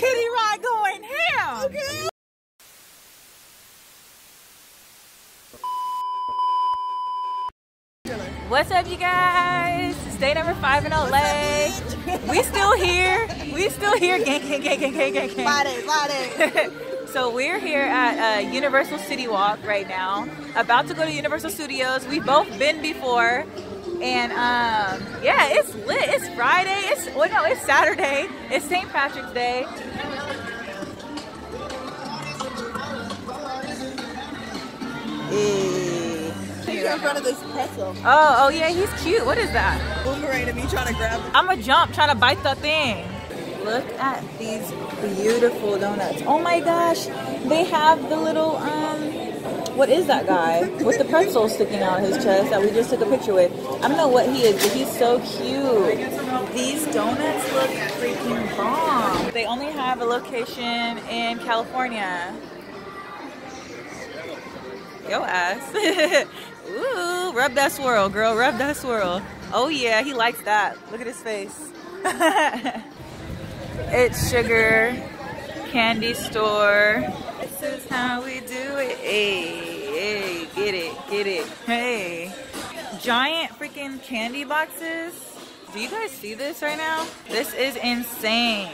Kitty Rod going ham. Okay. What's up, you guys? It's day number five in LA. We still here. We still here. Gang, gang, gang, gang, gang, gang, gang. Friday, Friday. so we're here at uh, Universal City Walk right now. About to go to Universal Studios. We've both been before. And um, yeah, it's lit. It's Friday. It's well, no, it's Saturday. It's St. Patrick's Day. He's in front of this pretzel. Oh, oh yeah, he's cute. What is that? Boomerang to me trying to grab it. I'm a jump trying to bite the thing. Look at these beautiful donuts. Oh my gosh, they have the little um, what is that guy with the pretzel sticking out his chest that we just took a picture with? I don't know what he is, but he's so cute. These donuts look freaking bomb. They only have a location in California. Yo ass. Ooh, rub that swirl, girl. Rub that swirl. Oh yeah, he likes that. Look at his face. it's sugar candy store. This is how we do it. Hey, hey, get it, get it. Hey. Giant freaking candy boxes. Do you guys see this right now? This is insane.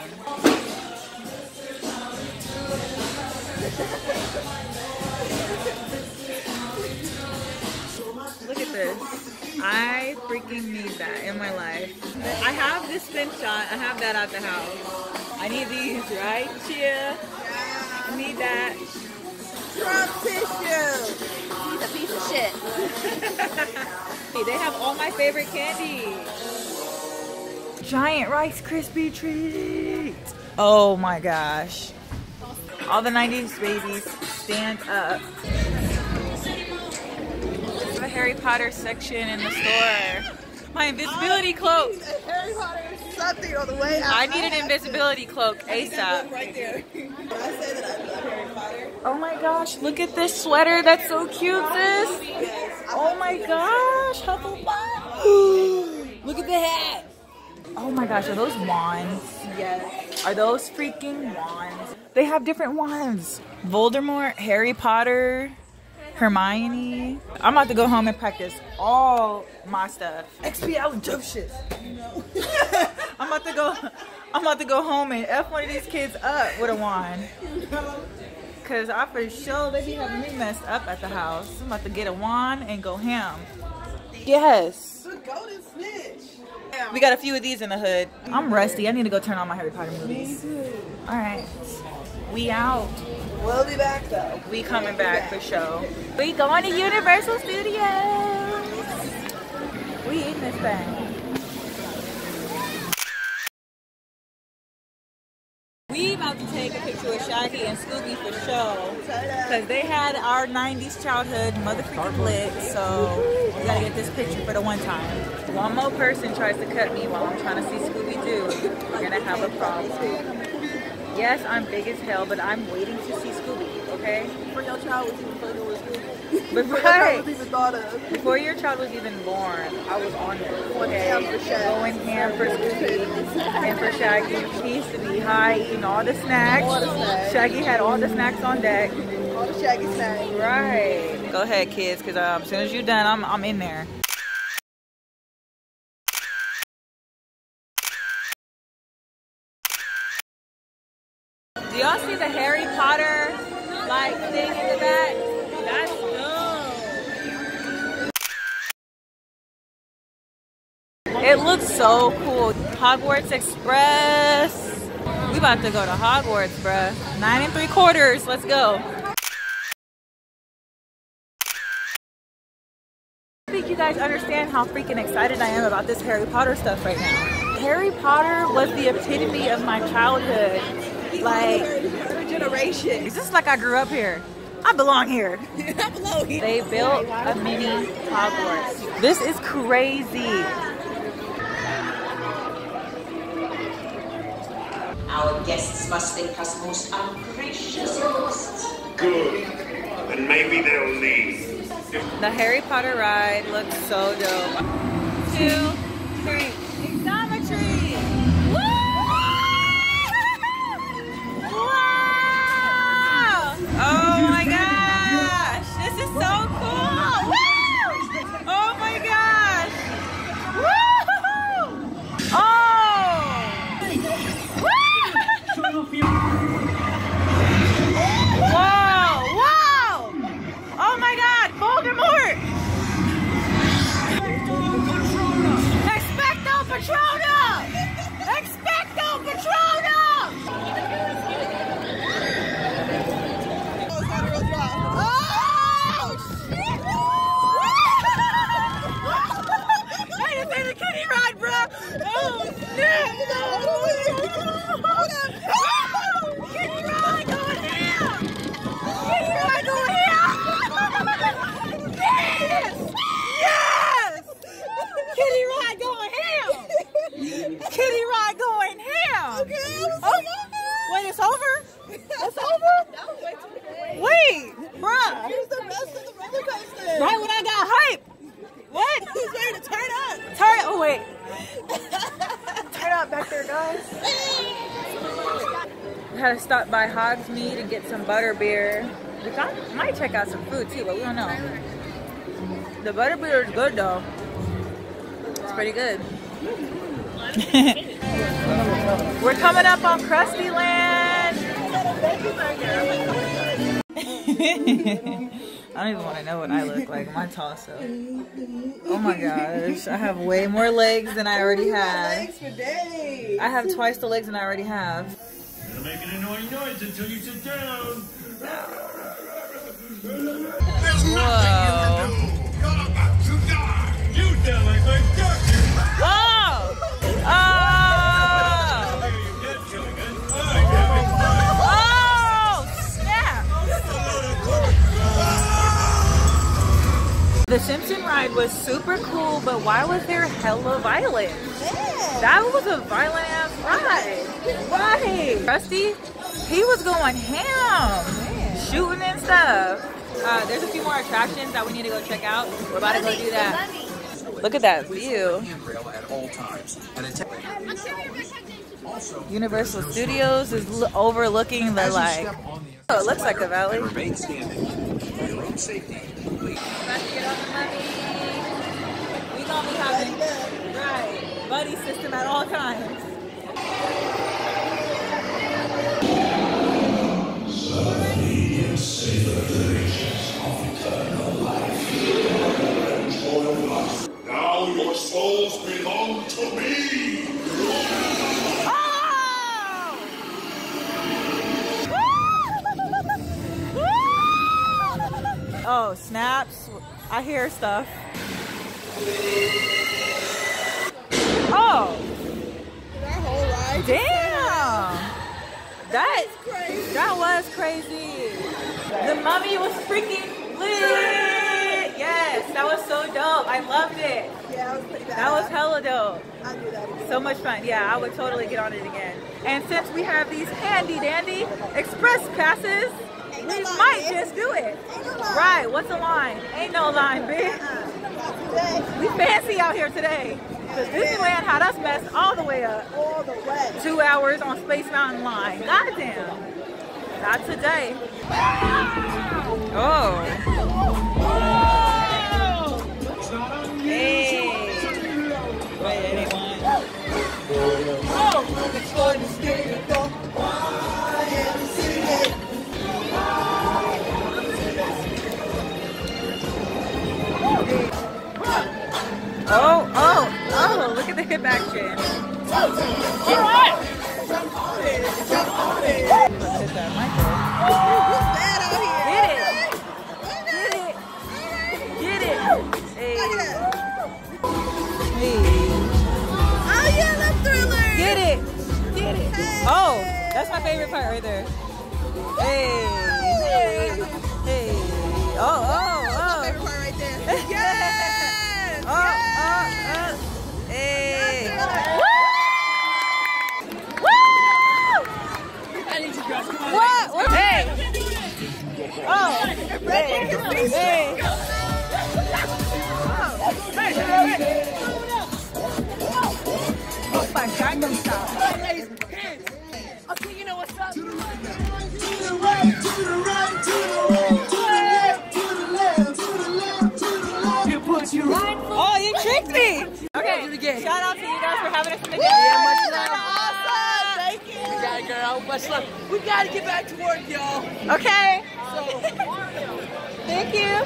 Look at this. I freaking need that in my life. I have this spin shot. I have that at the house. I need these right here. I need that. Drop tissue. He's a piece of shit. Hey, they have all my favorite candy. Giant Rice Krispie treats. Oh my gosh. All the 90s babies stand up. There's a Harry Potter section in the store. My invisibility cloak. Harry Potter something on the way out. I need an invisibility cloak ASAP. Right there. When I say that I love Harry Potter, Oh my gosh, look at this sweater. That's so cute, sis. Oh my gosh, Hufflepuff. look at the hat. Oh my gosh, are those wands? yes. Are those freaking wands? They have different wands. Voldemort, Harry Potter, Hermione. I'm about to go home and practice all my stuff. Expelliarmus. I'm about to go. I'm about to go home and f one of these kids up with a wand. Cause I for sure they be having me messed up at the house. I'm about to get a wand and go ham. Yes. The golden snitch. We got a few of these in the hood. I'm rusty. I need to go turn on my Harry Potter movies. All right. We out. We'll be back though. We coming back for sure. We going to Universal Studios. We eating this thing. We about to take a picture with Shaggy and Scooby for show. Because they had our 90s childhood motherfucking lit. So we gotta get this picture for the one time. One more person tries to cut me while I'm trying to see Scooby Doo. We're gonna have a problem. Yes, I'm big as hell, but I'm waiting to see Scooby, okay? Before your child was even fucking with Scooby. Before your right. child was even thought of. Before your child was even born, I was on it. Okay, ham for Shaggy. going ham for Scooby and for Shaggy. He used to be high, eating all the snacks. All the snacks. Shaggy had all the snacks on deck. All the shaggy snacks. Right. Go ahead, kids, because um, as soon as you're done, I'm I'm in there. Do y'all see the Harry Potter like thing in the back? It looks so cool. Hogwarts Express. We about to go to Hogwarts, bruh. Nine and three quarters. Let's go. I think you guys understand how freaking excited I am about this Harry Potter stuff right now. Harry Potter was the epitome of my childhood. Like, generation. it's just like I grew up here. I belong here. I belong here. They built a mini Hogwarts. This is crazy. Our guests must think us most ungracious hosts. Good. And maybe they'll leave. The Harry Potter ride looks so dope. Two, Hogsmeade and get some butter beer. We got, might check out some food too, but we don't know. The butter beer is good though. It's pretty good. We're coming up on Krusty Land. I don't even want to know what I look like. My torso. Oh my gosh. I have way more legs than I already have. Thanks for days. I have twice the legs than I already have. You're an annoying noise until you sit down. There's nothing Whoa. You're about to die. You sound like my doctor. The Simpson ride was super cool, but why was there hella violence? That was a violent ass ride. Why? Rusty, he was going ham, shooting and stuff. Uh, there's a few more attractions that we need to go check out. We're about to go do that. Look at that view. handrail at all times. And atta- Universal Studios is overlooking the like. step on the Oh, it looks like a valley. Own safety, please. About get on the Mummy. We gonna be having right buddy system at all times. Now snaps. I hear stuff. Oh, Our whole ride. damn. That that was crazy. The mummy was freaking lit. Yes, that was so dope. I loved it. Yeah, that was pretty bad. That was hella dope. I do that again. So much fun. Yeah, I would totally get on it again. And since we have these handy dandy express passes, we might just do it. No. Right, what's a line? Ain't no line, bitch. We fancy out here today. Because Disneyland had us messed all the way up. All the way. Two hours on Space Mountain line. Goddamn. Not today. Oh. Oh, oh, oh, look at the hip action. Hit that Michael. Bad out here. Get it. Get it. Get it. Oh yeah. Get it. Get it. Oh, that's my favorite part right there. Hey. Okay. Thank you.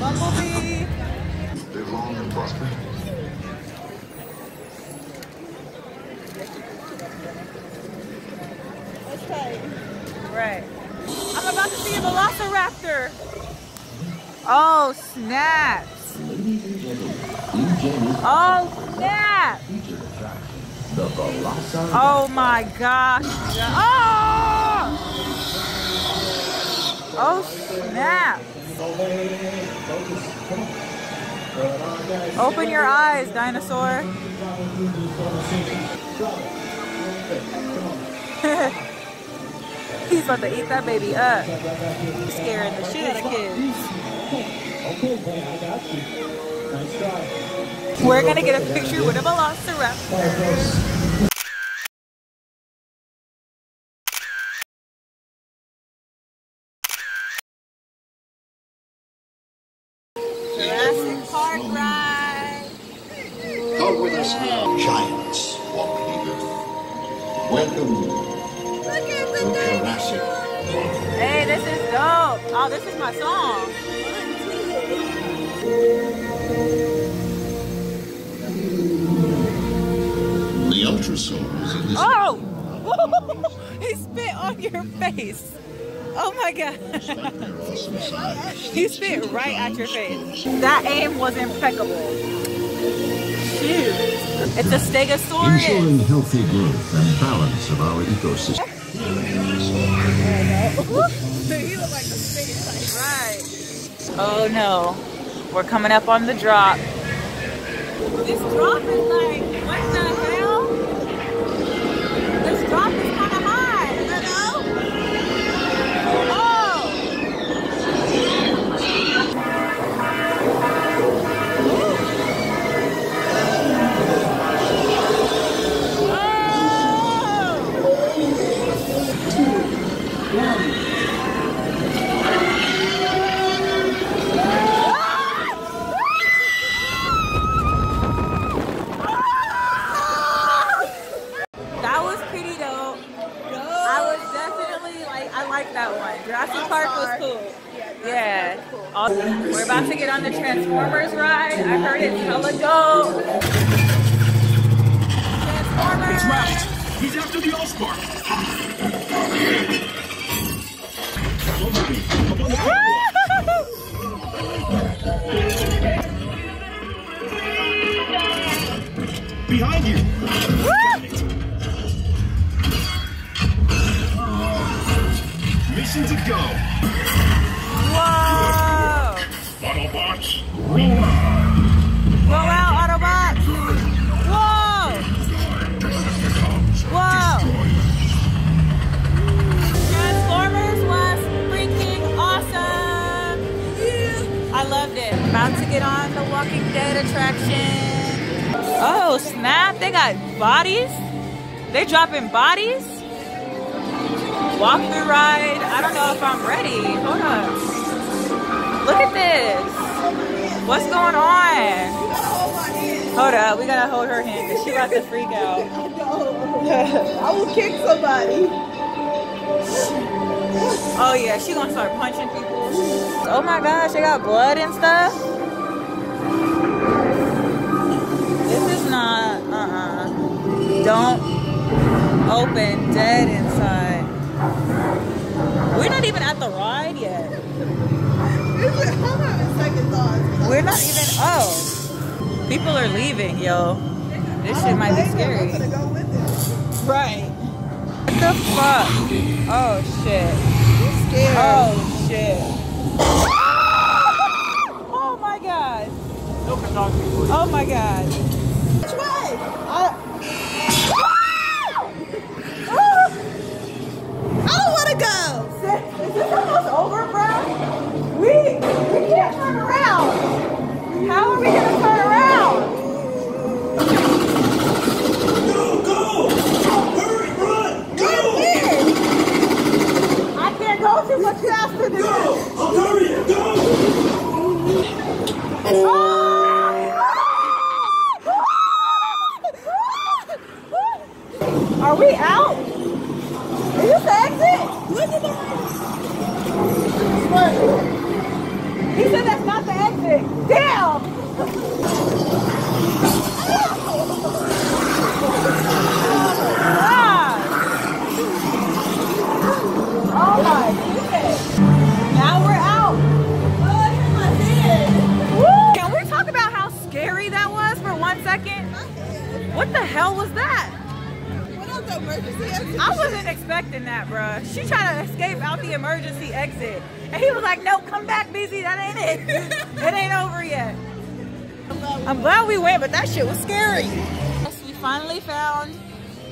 Bumblebee. Live long and prosper. Okay. Right. I'm about to see a velociraptor. Oh, snaps. Oh, snap. Oh my gosh. Oh! Oh, snap. Open your eyes, dinosaur. He's about to eat that baby up. Scaring the shit out of kids. We're gonna get a picture with a velociraptor. This is my song. The in this Oh! he spit on your face. Oh my god. He spit right at your face. That aim was impeccable. Shoot. It's a stegosaurus. Ensuring healthy growth and balance of our ecosystem. Oh no. We're coming up on the drop. This drop is like, ride. I heard it's hella dope. Transformers. He's after the Allspark. Behind you. Mission to go. Attraction. Oh, snap! They got bodies? They dropping bodies? Walk the ride. I don't know if I'm ready. Hold on. Look at this. What's going on? Hold up, we gotta hold her hand because she about to freak out. I will kick somebody. Oh yeah, she gonna start punching people. Oh my gosh, they got blood and stuff. Not. Uh uh. Don't open dead inside. We're not even at the ride yet. I'm having second thoughts. We're not even. Oh, people are leaving, yo. This shit might be I'm scary. gonna go with it. Right. What the fuck? Oh shit. I'm scared. Oh shit. Oh my god. Oh my god. Emergency exit. And he was like, no, come back, busy. That ain't it. it ain't over yet. I'm glad we went, but that shit was scary. Yes, we finally found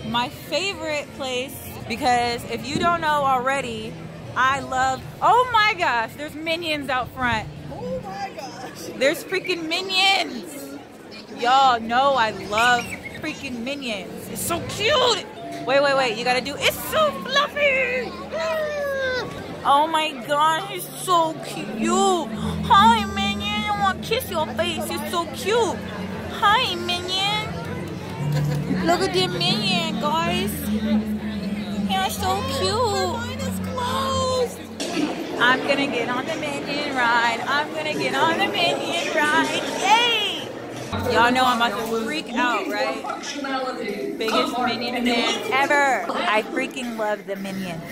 my favorite place because if you don't know already, I love, oh my gosh, there's minions out front. Oh my gosh. There's freaking minions. Y'all know I love freaking minions. It's so cute. Wait, wait, wait. You gotta do. It's so fluffy. Oh my god, he's so cute. Hi, minion. I want to kiss your face. You're so cute. Hi, minion. Look at the minion, guys. You're so cute. I'm gonna get on the minion ride. I'm gonna get on the minion ride. Yay! Y'all know I'm about to freak out, right? Biggest minion fan ever. I freaking love the minions.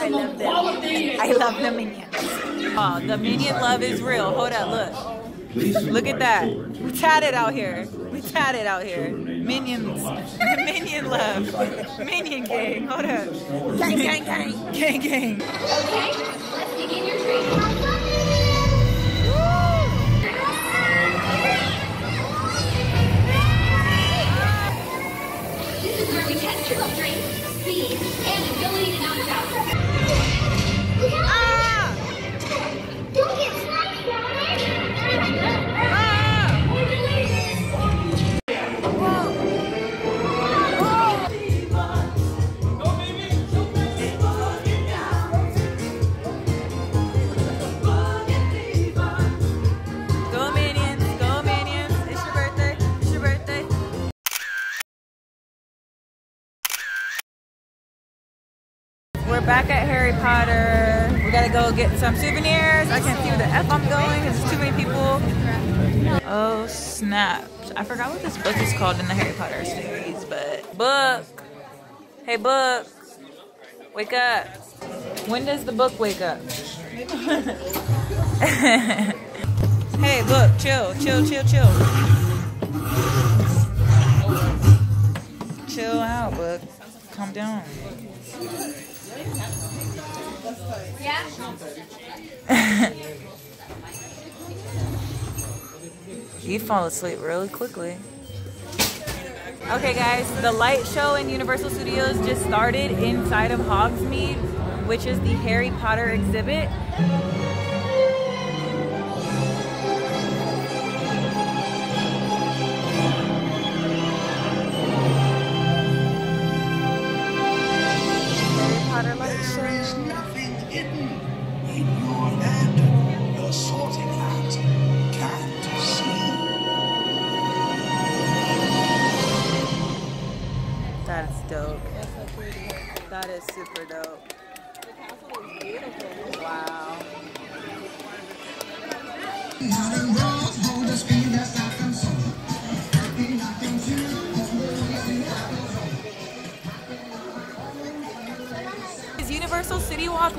I love them. I love the minions. Oh, the minion love is real. Hold up, look. Look at that. We tatted out here. We tatted out here. Minions. Minion love. Minion gang. Hold up. Gang, gang, gang. Gang, gang. Okay, let's begin your training. Back at Harry Potter. We gotta go get some souvenirs. I can't see where the F I'm going because there's too many people. Oh snap. I forgot what this book is called in the Harry Potter series, but book. Hey book. Wake up. When does the book wake up? hey book, chill, chill, chill, chill. Chill out, book. Calm down. You fall asleep really quickly. Okay, guys, the light show in Universal Studios just started inside of Hogsmeade, which is the Harry Potter exhibit.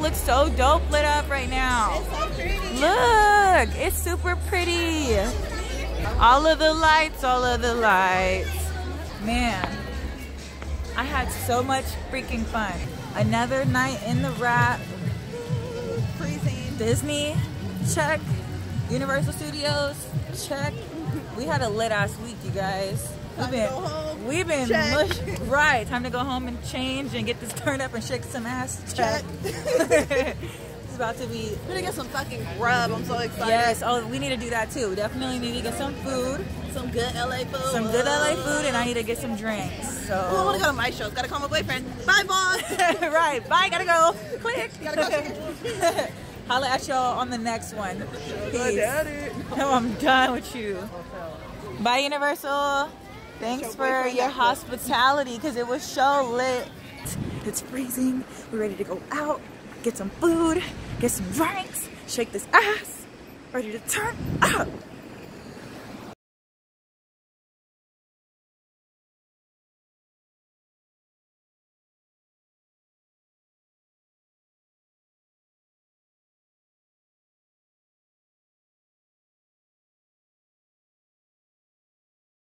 Looks so dope lit up right now. Look, it's super pretty. All of the lights, all of the lights. Man, I had so much freaking fun. Another night in the wrap. Freezing. Disney, check. Universal Studios, check. We had a lit ass week, you guys. We've been, go home, we've been right. Time to go home and change and get this turned up and shake some ass. Check. it's about to be. We're gonna get some fucking grub. I'm so excited. Yes. Oh, we need to do that too. Definitely need to get some food, Some good LA food. some good LA food, and I need to get some drinks. Oh, I wanna go to my shows. Gotta call my boyfriend. Bye, Vaughn. right. Bye. Gotta go. Click. Gotta go. Holla at y'all on the next one. Peace. No, I'm done with you. Bye, Universal. Thanks for your hospitality because it was so lit. It's freezing. We're ready to go out, get some food, get some drinks, shake this ass, ready to turn up.